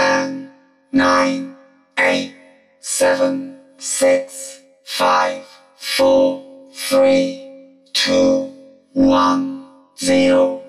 9 8 7 6 5 4 3 2 1 0